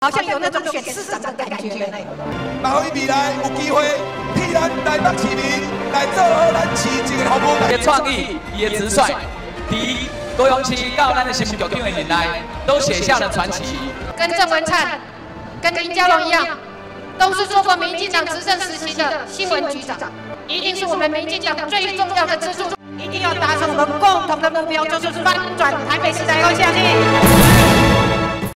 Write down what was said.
好像有那种选市长的感觉呢。马后未来有机会替咱台北市民来做好咱市政的服务。伊的创意，伊的直率，第高雄市到咱的新局长的年代，都写下了传奇。跟郑文灿、跟林佳龙一样，都是做过民进党执政时期的新闻局长，一定是我们民进党最重要的支柱。一定要达成我们共同的目标，就是翻转台北市的高下去。